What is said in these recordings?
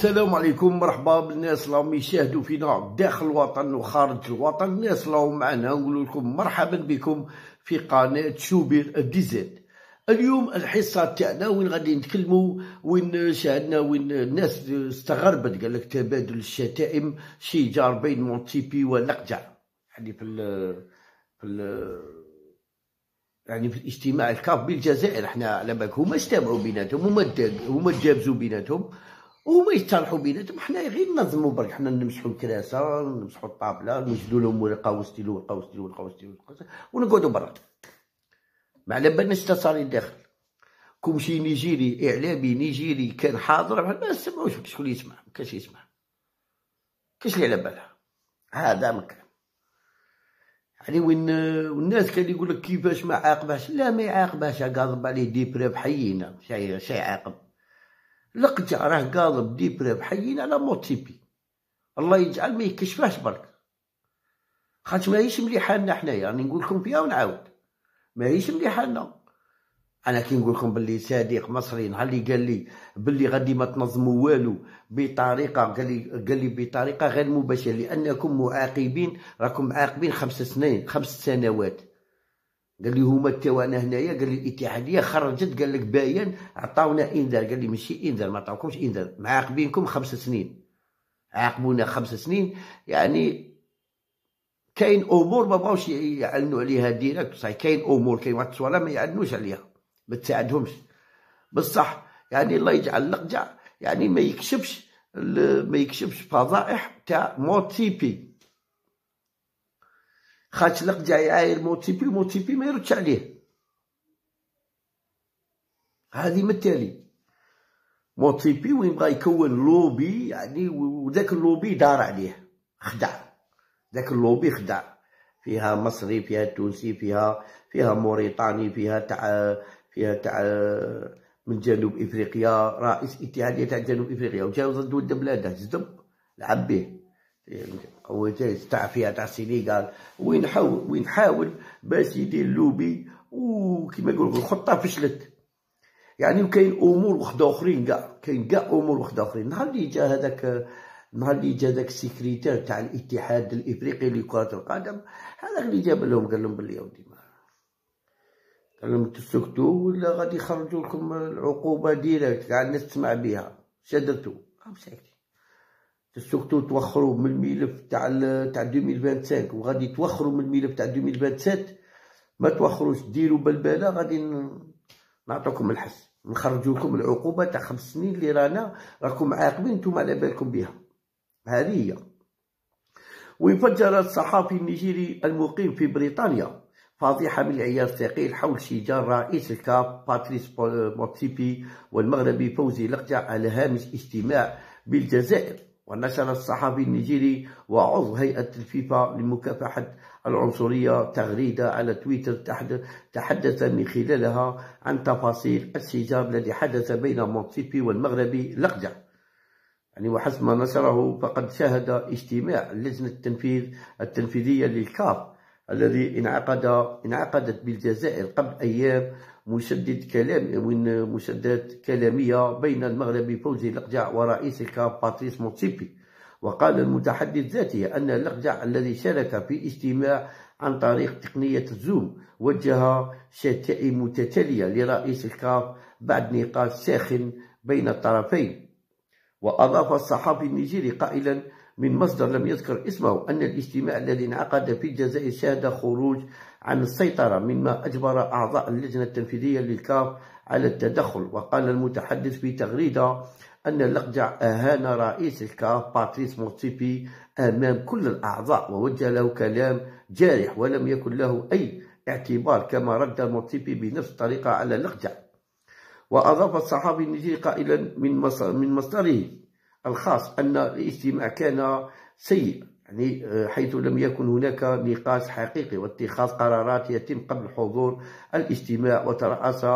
السلام عليكم مرحبا بالناس اللي راهم يشاهدوا فينا داخل الوطن وخارج الوطن. الناس اللي راهم معنا نقول لكم مرحبا بكم في قناة شوبير دي زد اليوم الحصة تاعنا وين غادي نتكلموا؟ وين شاهدنا؟ وين الناس استغربت قال لك تبادل الشتائم شجار بين مونتيبي ولقجع يعني في ال في ال يعني في الاجتماع الكاف بالجزائر إحنا على بالك هما اجتمعوا بيناتهم هما هما تجابزوا بيناتهم. وما يتصالحوا بيناتهم حنا غير نظموا برك. حنا نمسحوا الكراسة نمسحوا الطابلة نجدوا لهم ورقة وستيلو ورقة وستيلو ورقة وستيلو ونقعدوا برا. ما على بالناش تصاري داخل كوم شي نيجيري إعلامي نيجيري كان حاضر ما سمعوش شكون يسمع ما كانش يسمع. كاش اللي على بالها. هذا مكان يعني وين والناس كان يقول لك كيفاش ما عاقبهاش؟ لا ما يعاقبهاش. قاضب عليه دي بريب حيينا شي شي عاقب. لقجع راه قاضب des preuves حيينا على موتسيبي الله يجعل ما يكشفهاش برك. خاطر ماهيش مليحه لنا حنايا يعني نقول لكم فيها ونعاود. ماهيش مليحه لنا أنا كي نقول لكم باللي صديق مصري نهار اللي قال لي باللي غادي ما تنظموا والو بطريقة قال لي قال لي بطريقة غير مباشرة لأنكم معاقبين راكم معاقبين خمس سنين خمس سنوات. قال لي هما تاوانا هنايا قال لي الاتحادية خرجت قال لك باين عطاونا إنذار. قال لي ماشي إنذار ما عطاوكمش إنذار. معاقبينكم خمس سنين. عاقبونا خمس سنين. يعني كاين أمور ما بغاوش يعلنوا عليها direct. صحيح كاين أمور كاين واحد الصوالح ما يعلنوش عليها. ما تساعدهمش. بصح يعني الله يجعل لقجع. يعني ما يكشفش ما يكشفش فضائح تاع موتسيبي خاطر لقجع يعاير موتسيبي موتسيبي ما يردش عليه. هذه من التالي موتيبي وين بغا يكون لوبي يعني وذاك اللوبي دار عليه خدع. ذاك اللوبي خدع. فيها مصري فيها تونسي فيها فيها موريتاني فيها تاع فيها تاع من جنوب إفريقيا رئيس إتحادية تاع جنوب إفريقيا وجاو ضد بلاده جذب لعب به هو تاع فيها تاع السينيغال وين حاول وين حاول باش يدير لوبي؟ وكيما يقولوا الخطه فشلت. يعني وكاين أمور وحدة أخرين كاع كاين كاع أمور وحدة أخرين. نهار اللي جا هذاك نهار اللي جا داك السكرتير تاع الاتحاد الإفريقي لكره القدم هذاك اللي جاب لهم قال لهم بلي يا ودي قال لهم تسكتوا ولا غادي يخرجوا لكم العقوبة ديريكت كاع الناس تسمع بها. شدرتوا راهم ساكتين تسكتوا توخروا من الملف تاع تاع 2025 وغادي توخروا من الملف تاع 2027 ما توخروش ديروا بلبله غادي نعطوكم الحس. نخرجوا لكم العقوبة تاع خمس سنين اللي رانا راكم عاقبين نتوما على بالكم بها. هذه هي. وانفجر الصحافي النيجيري المقيم في بريطانيا فضيحة من العيار الثقيل حول شجار رئيس الكاف باتريس موتسيبي والمغربي فوزي لقجع على هامش اجتماع بالجزائر. ونشر الصحفي النيجيري وعضو هيئة الفيفا لمكافحة العنصرية تغريدة على تويتر تحدث من خلالها عن تفاصيل الشجار الذي حدث بين موتسيبي والمغربي لقجع يعني وحسب ما نشره فقد شاهد اجتماع اللجنة التنفيذ التنفيذية للكاف الذي انعقد انعقدت بالجزائر قبل أيام مشدد كلام من مشددات كلامية بين المغربي فوزي لقجع ورئيس الكاف باتريس موتسيبي. وقال المتحدث ذاته أن لقجع الذي شارك في اجتماع عن طريق تقنية الزوم وجه شتائم متتالية لرئيس الكاف بعد نقاش ساخن بين الطرفين. وأضاف الصحافي النيجيري قائلا من مصدر لم يذكر اسمه أن الاجتماع الذي انعقد في الجزائر شهد خروج عن السيطرة مما أجبر أعضاء اللجنة التنفيذية للكاف على التدخل. وقال المتحدث في تغريدة أن اللقجع أهان رئيس الكاف باتريس موتسيبي أمام كل الأعضاء ووجه له كلام جارح ولم يكن له أي اعتبار كما رد موتسيبي بنفس الطريقة على اللقجع وأضاف الصحابي النيجيري قائلا من مصدره الخاص أن الاجتماع كان سيء يعني آه، حيث لم يكن هناك نقاش حقيقي واتخاذ قرارات يتم قبل حضور الاجتماع. وترأس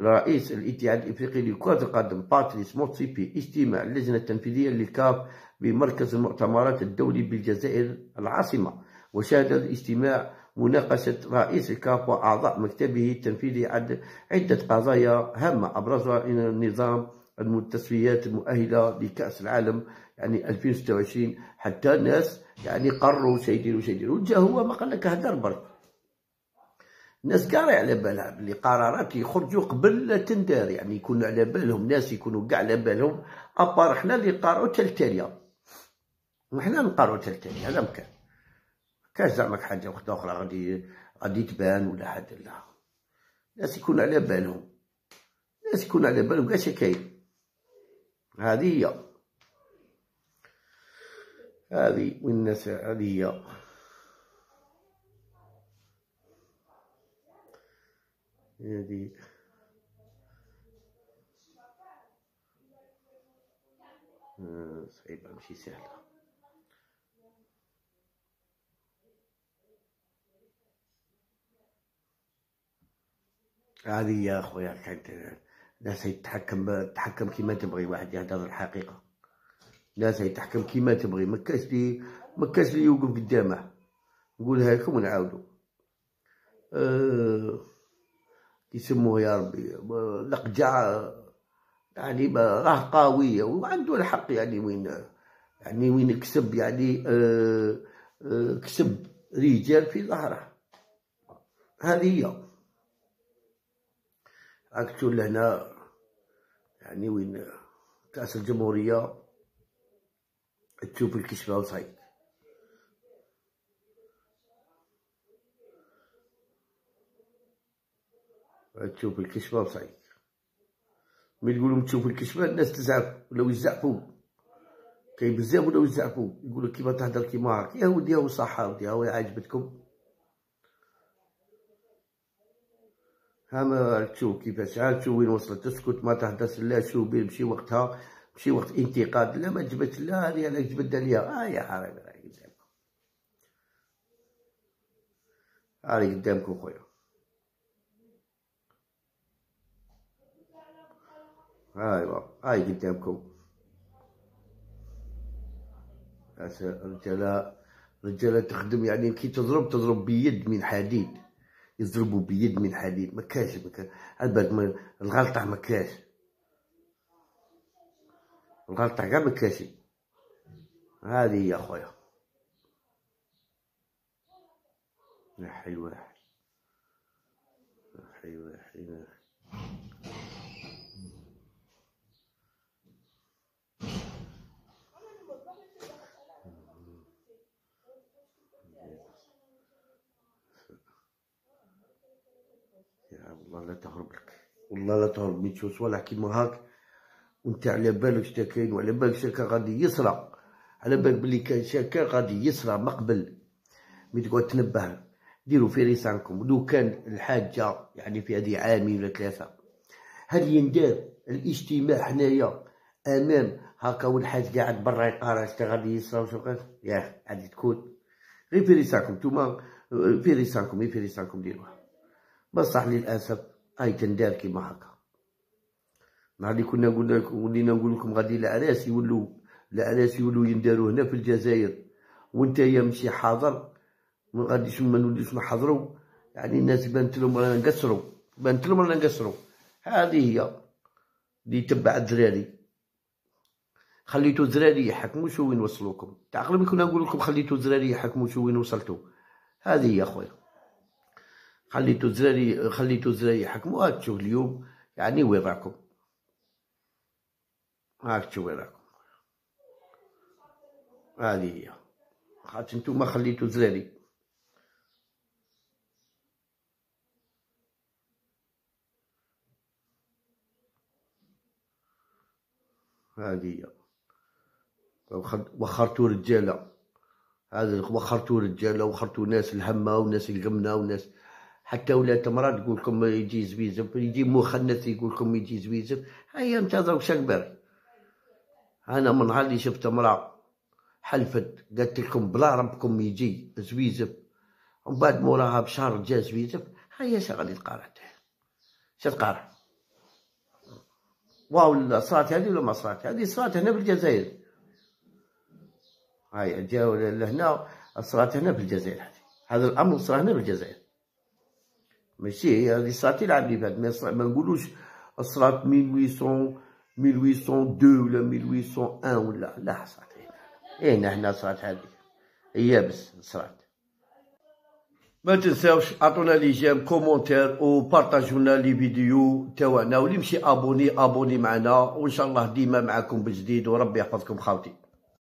رئيس الاتحاد الإفريقي لكرة القدم باتريس موتسيبي اجتماع اللجنة التنفيذية للكاف بمركز المؤتمرات الدولي بالجزائر العاصمة. وشهد الاجتماع مناقشة رئيس الكاف وأعضاء مكتبه التنفيذي عدة قضايا هامة أبرزها النظام التصفيات المؤهلة لكأس العالم يعني 2026 حتى الناس يعني قرروا شي يديروا شي يديروا جا هو ما قال لك هدر برك الناس كاع على بالها بلي قرارات يخرجوا قبل لا تندار يعني يكونوا على بالهم ناس يكونوا كاع على بالهم. ابار حنا اللي قارعوا تلتالية. وحنا نقارعوا تلتالية هذا مكان كاش زعما حاجة وحدة أخرى غادي غادي تبان ولا حاجة لا. الناس يكونوا على بالهم. الناس يكونوا على بالهم كاع كاين هذه هي. هذه والناس هذه هي. هذه. آه، صعيبة ماشي سهلة هذه يا خويا كانت الناس يتحكم تحكم كيما تبغي واحد يهدر الحقيقة. الناس يتحكم كيما تبغي. ما كاش لي ما كاش لي يوقف قدامه. نقولها لكم ونعاودو. أه يسموه يا ربي لقجع يعني راه قوية وعنده الحق يعني وين يعني وين كسب يعني أه أه كسب رجال في ظهره هذه هي. راك تقول لهنا يعني وين كأس الجمهورية تشوف الكشفة وصعيد تشوف الكشفة وصعيد ملي تقولهم تشوف الكشفة الناس تزعف ولاو يزعفوا. كاين بزاف ولاو يزعفوا؟ يقولوا كيما تهدر كيما هاك. يا ودي هاو صح ودي هاو ما تشوف كيفاش؟ ها تشوف وين وصلت؟ تسكت ما تهدرش لا شو بيه مشي وقتها مشي وقت انتقاد لا ما جبت لا هذه أنا جبت عليها آه يا حرامي راهي قدامكم هاي قدامكم خويا. ايوا هاي قدامكم. رجالة رجالة تخدم يعني كي تضرب تضرب بيد من حديد. يضربوا بيد من حديد. ما كاش ما الغلطة ما كاش. الغلطة كاع ما كاش هذه هي خويا نحي واحد نحي واحد والله لا تهرب لك. والله لا تهرب من تشوس ولا كيما هاك. وانت على بالك شتا كاين وعلى بالك شتا غادي يصرى على بالك بلي كاين شاكا غادي يصرى مقبل. ملي تقعد تنبه. ديروا في ريسانكم. لو كان الحاجة يعني في هذه عامين ولا ثلاثة. هل يندار الاجتماع حنايا أمام هكا والحاج قاعد برا يقارا شتا غادي يصرى وشو يا غادي تكون. غير في ريسانكم نتوما في ريسانكم في ريسانكم ديروها. بصح للأسف هاي تندار كيما هكا. نهار اللي كنا قلنا لكم ولينا نقول لكم غادي العراس يولوا العراس يولوا ينداروا هنا في الجزائر. وانت يا مشي حاضر ما غاديش ما نوليش نحضروا يعني الناس بانت لهم رانا نقصروا بانت لهم رانا نقصروا هذه هي اللي تبع الدراري خليتو الدراري يحكموا شو وين وصلوكم. تعقلوا كنا نقول لكم خليتو الدراري يحكموا شو وين وصلتوا هذه هي خويا خليتو الدراري خليتو الدراري يحكموا. هاك تشوف اليوم؟ يعني وين راكم؟ هاك تشوف وين راكم؟ هي. خاطر نتوما خليتو الدراري هذه هي. وخرتو رجاله هذا وخرتو رجاله وخرتو ناس الهمة وناس الغمنه وناس حتى ولات مرا تقول لكم يجي زبيزب يجي مخنث يقول لكم يجي زبيزب هيا انتظروا باغي أنا من نهار اللي شفت مرا حلفت قالت لكم بلا ربكم يجي زبيزب ومن بعد موراها بشهر جا زبيزب هيا شا غادي تقارع شا تقارع واو صارت هذه ولا ما صارت هذه صارت هنا في الجزائر هاي جاو لهنا صارت هنا في الجزائر هذا الأمر صار هنا في الجزائر ماشي هذه صارت العام اللي فات ما نقولوش صرات 1800 1802 ولا 1801 ولا لا صارت هنا هنا هنا صارت هذه. هي بس صارت ما تنساوش عطونا les j'aime commentaires وبارطاجوا les vidéos تاعنا واللي مشي abonné abonné معنا. وإن شاء الله ديما معكم بجديد وربي يحفظكم خاوتي.